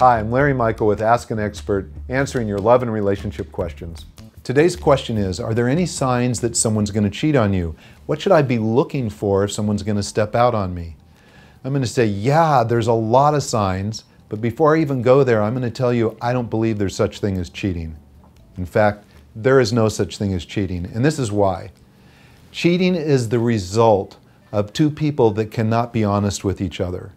Hi, I'm Larry Michel with Ask an Expert, answering your love and relationship questions. Today's question is Are there any signs that someone's going to cheat on you? What should I be looking for if someone's going to step out on me? I'm going to say, Yeah, there's a lot of signs, but before I even go there, I'm going to tell you I don't believe there's such thing as cheating. In fact, there is no such thing as cheating, and this is why. Cheating is the result of two people that cannot be honest with each other.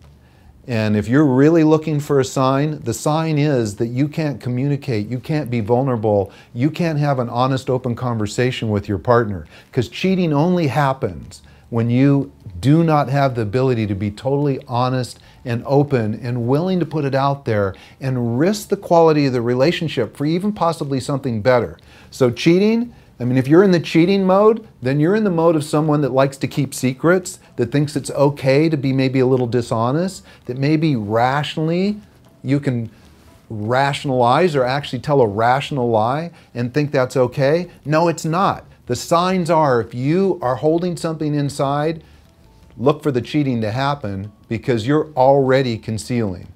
And if you're really looking for a sign, the sign is that you can't communicate, you can't be vulnerable, you can't have an honest, open conversation with your partner. Because cheating only happens when you do not have the ability to be totally honest and open and willing to put it out there and risk the quality of the relationship for even possibly something better. So, cheating I mean, if you're in the cheating mode, then you're in the mode of someone that likes to keep secrets, that thinks it's okay to be maybe a little dishonest, that maybe rationally you can rationalize or actually tell a rational lie and think that's okay. No, it's not. The signs are if you are holding something inside, look for the cheating to happen because you're already concealing.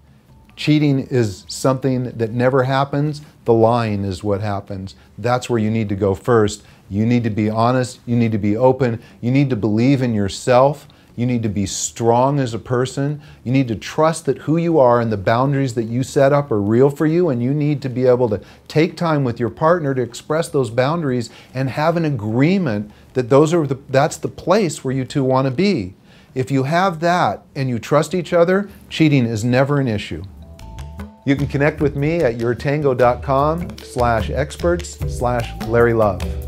Cheating is something that never happens. The lying is what happens. That's where you need to go first. You need to be honest. You need to be open. You need to believe in yourself. You need to be strong as a person. You need to trust that who you are and the boundaries that you set up are real for you. And you need to be able to take time with your partner to express those boundaries and have an agreement that those are the, that's the place where you two want to be. If you have that and you trust each other, cheating is never an issue. You can connect with me at yourtango.com slash experts slash Larry Love.